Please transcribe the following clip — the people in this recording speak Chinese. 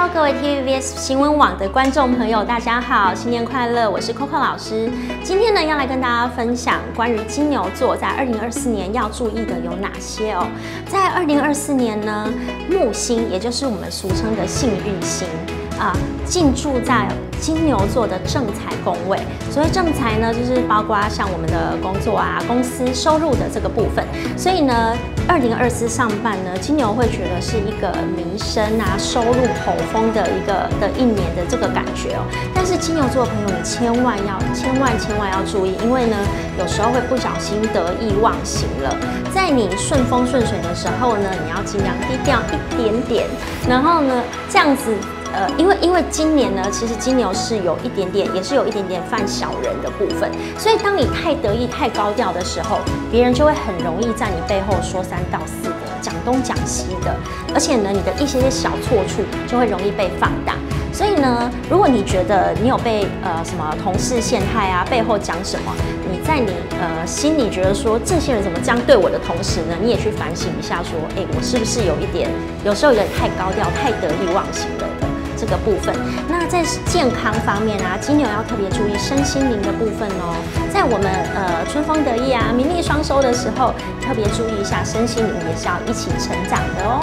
Hello，各位 TVBS 新闻网的观众朋友，大家好，新年快乐！我是 Coco 老师。今天呢，要来跟大家分享关于金牛座在二零二四年要注意的有哪些哦。在二零二四年呢，木星，也就是我们俗称的幸运星。啊，进驻在金牛座的正财宫位，所谓正财呢，就是包括像我们的工作啊、公司收入的这个部分。所以呢，二零二四上半呢，金牛会觉得是一个民生啊、收入颇丰的一个的一年的这个感觉哦。但是金牛座的朋友，你千万要、千万、千万要注意，因为呢，有时候会不小心得意忘形了。在你顺风顺水的时候呢，你要尽量低调一点点，然后呢，这样子。呃，因为因为今年呢，其实金牛是有一点点，也是有一点点犯小人的部分，所以当你太得意、太高调的时候，别人就会很容易在你背后说三道四的，讲东讲西的，而且呢，你的一些些小错处就会容易被放大。所以呢，如果你觉得你有被呃什么同事陷害啊，背后讲什么，你在你呃心里觉得说这些人怎么这样对我的同时呢，你也去反省一下，说，哎，我是不是有一点，有时候有点太高调、太得意忘形了？这个部分，那在健康方面啊，金牛要特别注意身心灵的部分哦。在我们呃春风得意啊、名利双收的时候，特别注意一下身心灵也是要一起成长的哦。